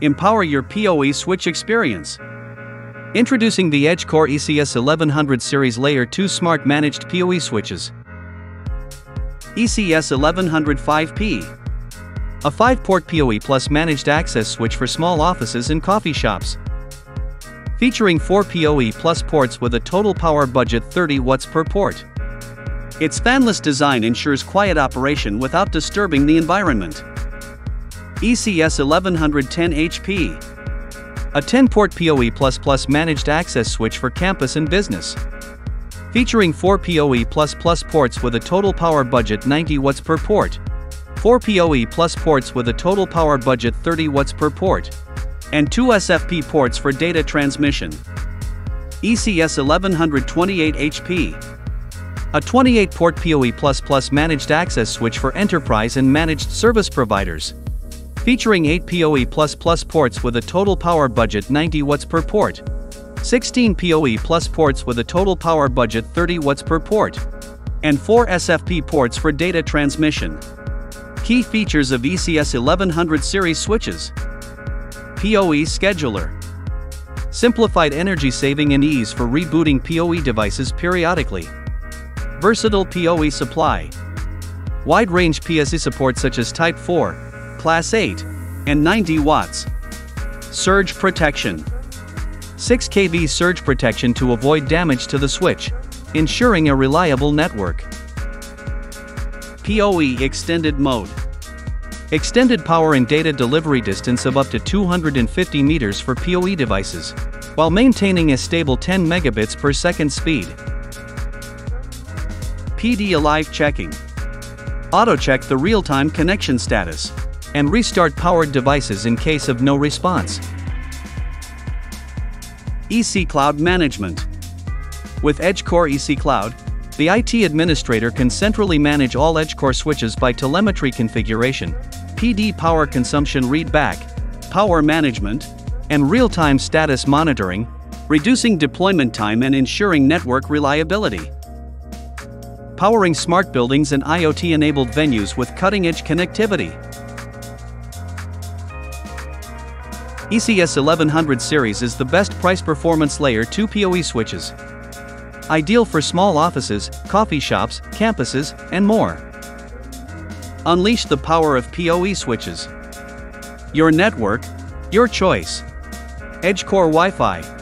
Empower your PoE switch experience. Introducing the EdgeCore ECS 1100 Series Layer 2 Smart Managed PoE Switches. ECS 1100 5P. A 5-port PoE plus managed access switch for small offices and coffee shops. Featuring 4 PoE plus ports with a total power budget 30 watts per port. Its fanless design ensures quiet operation without disturbing the environment. ECS 1110 HP. A 10-port PoE++ managed access switch for campus and business. Featuring 4 PoE++ ports with a total power budget 90 watts per port. 4 PoE plus ports with a total power budget 30 watts per port. And 2 SFP ports for data transmission. ECS 1128 HP. A 28-port PoE++ managed access switch for enterprise and managed service providers. Featuring 8 PoE++ ports with a total power budget 90 watts per port. 16 PoE plus ports with a total power budget 30 watts per port. And 4 SFP ports for data transmission. Key features of ECS 1100 series switches. PoE Scheduler. Simplified energy saving and ease for rebooting PoE devices periodically. Versatile PoE supply. Wide range PSE support such as Type 4, Class 8, and 90 watts. Surge protection. 6 kV surge protection to avoid damage to the switch, ensuring a reliable network. PoE Extended Mode. Extended power and data delivery distance of up to 250 meters for PoE devices, while maintaining a stable 10 megabits per second speed. PD Alive Checking. Auto-check the real-time connection status and restart powered devices in case of no response. EC Cloud Management. With EdgeCore EC Cloud, the IT administrator can centrally manage all EdgeCore switches by telemetry configuration, PD power consumption readback, power management, and real-time status monitoring, reducing deployment time and ensuring network reliability powering smart buildings and IoT enabled venues with cutting edge connectivity. ECS 1100 series is the best price performance layer 2 PoE switches. Ideal for small offices, coffee shops, campuses, and more. Unleash the power of PoE switches. Your network, your choice. EdgeCore Wi Fi.